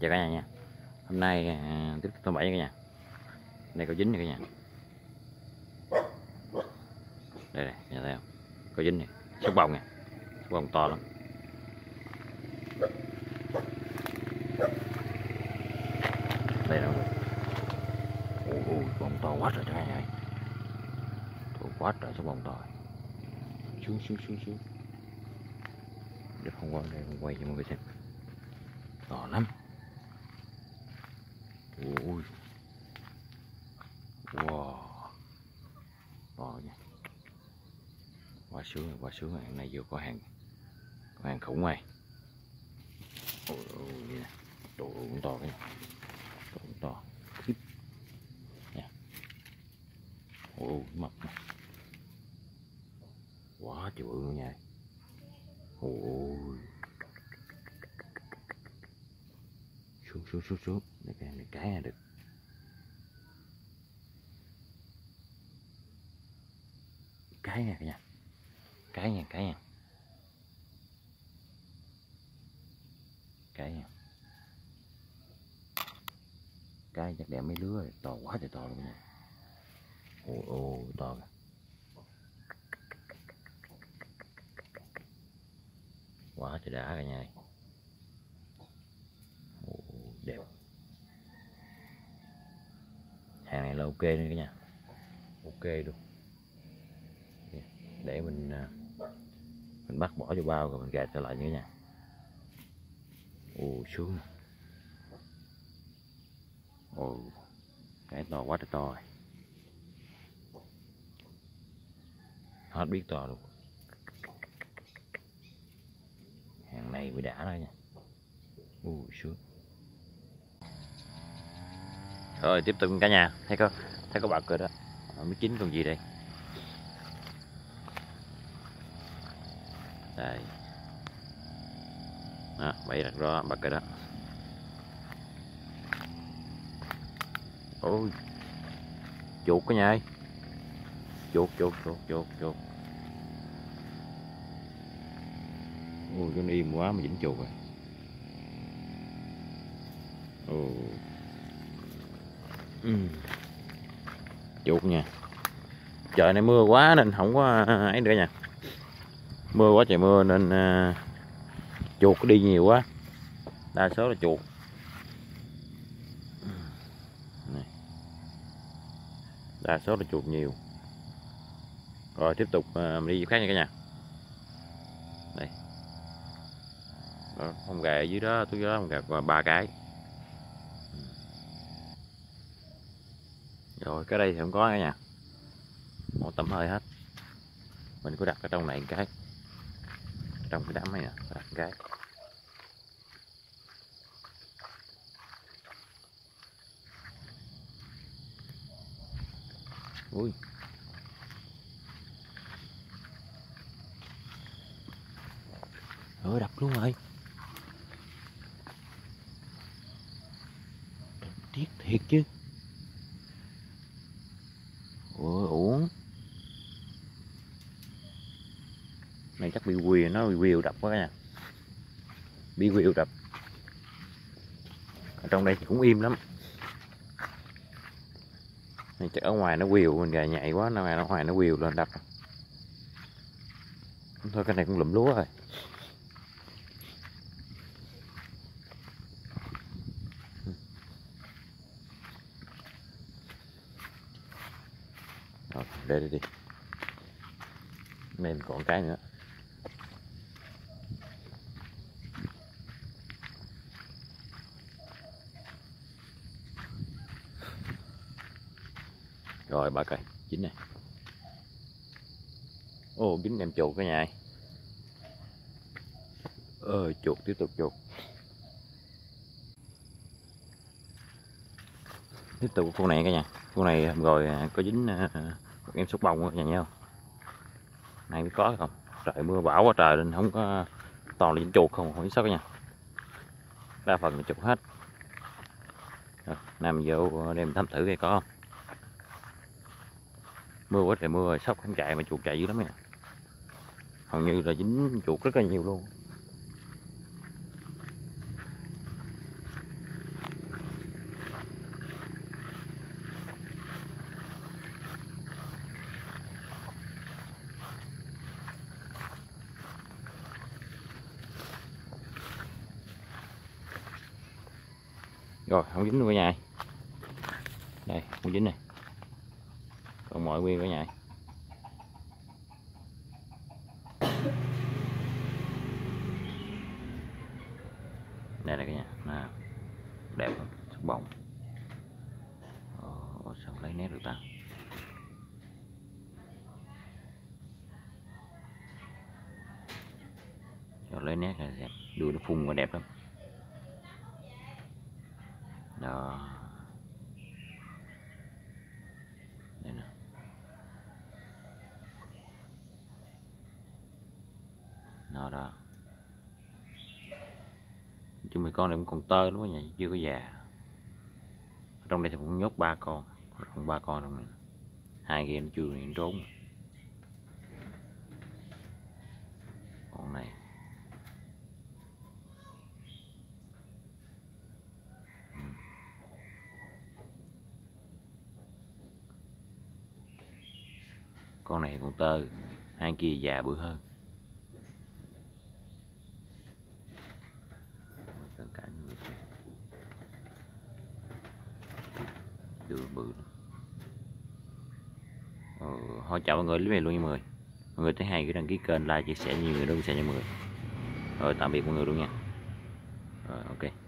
chào cả nhà nha. Hôm nay à, tiếp tục thứ bảy nha cả nhà. Đây có dính nè cả nhà. Đây này nhà thấy không có dính nè. Sóc bông nè. Sóc bông to lắm. Đây đâu ôi bông to quá trời cả nhà ơi. Trời, quá trời sóc bông to. Xuống xuống xuống xuống. Để không qua đây không quay cho mọi người xem. To lắm ôi. Wow. To nha. Quá sướng rồi, quá sướng rồi. Hôm nay vừa có hàng có hàng khủng này. Ôi ôi nè đồ cũng to cái đồ cũng to. Khiếp nha. Ôi mập nè quá trời bự luôn nha. Ôi. Xuống xuống xuống xuống cái này là được cái nha. Cả nhà cái nha cái nha cái nha cái chắc đẹp mấy lứa rồi. To quá trời to luôn nha. Ô ô to kìa quá trời đã cả nhà. Ồ, đẹp hàng này là ok nữa cả nhà. Ok luôn. Dạ, để mình à, mình bắt bỏ vô bao rồi mình gạt trở lại nữa nha ồ xuống ồ, cái to quá trời to rồi. Hết biết to luôn. Hàng này mới đã đó nha. Ồ, sướng rồi tiếp tục cả nhà. Thấy có thấy có bạc rồi đó. Mới chín con gì đây? Đây. Đó, bẫy đặt đó bạc rồi đó. Ôi. Chuột cả nhà ơi. Chuột chuột chuột chuột chuột. Ôi con im quá mà dính chuột rồi. Ôi ừ. chuột nha. Trời này mưa quá nên không có à, à, ấy nữa nha. Mưa quá trời mưa nên uh, chuột đi nhiều quá. Đa số là chuột. Ừ. Này. đa số là chuột nhiều. Rồi tiếp tục uh, đi khác nha cả nhà. Đây. Đó, không gà ở dưới đó túi đó không gà ba cái. Rồi, cái đây thì không có cả nhà một tấm hơi hết. Mình cứ đặt ở trong này một cái. Trong cái đám này nè, đặt một cái. Ui. Rồi đập luôn rồi. Tiếc thiệt chứ ôi uổng này chắc bị quỳ nó bị quìu đập quá nha. Bị quìu đập ở trong đây thì cũng im lắm. Này chắc ở ngoài nó quìu mình gà nhạy quá nó ở ngoài nó quìu lên đập. Thôi cái này cũng lụm lúa rồi. Rồi, để đi đi. Nên còn cái nữa. Rồi bà coi chín này. Ô dính em chuột cái nhà ơi. ờ chuột tiếp tục chuột. Tiếp tục con này cả nhà. Con này rồi à, có dính à, à, một em xúc bông cả nhà nhớ không? Này mới có không? Trời mưa bão quá trời nên không có toàn là dính chuột không không sao cả nhà. Đa phần là chuột hết. Rồi, nằm vô đem thăm thử coi có không? mưa quá trời mưa rồi, sóc không chạy mà chuột chạy dữ lắm nè hầu như là dính chuột rất là nhiều luôn. Rồi, không dính luôn cả nhà. Đây, không dính này còn mọi nguyên cả nhà. Đây này cả nhà. Nè. Đẹp không? Sắc bọng Ồ, sao lấy nét được ta? Cho lấy nét là đẹp. Đuôi nó phun và đẹp lắm. Đó đây nè đó. Chứ mấy con này cũng còn tơ lắm nha, chưa có già. Ở trong đây thì cũng nhốt ba con, còn ba con trong này. Hai kia nó chưa nó trốn. Con này. Con này còn tơ, hai kia già bự hơn tất cả những người xem. đường bự lắm. Ừ, ờ, thôi chào mọi người đến về luôn nha mọi người. Mọi người thấy hay cứ đăng ký kênh like chia sẻ nhiều người luôn sẽ cho mọi người. Rồi tạm biệt mọi người luôn nha. Rồi ok.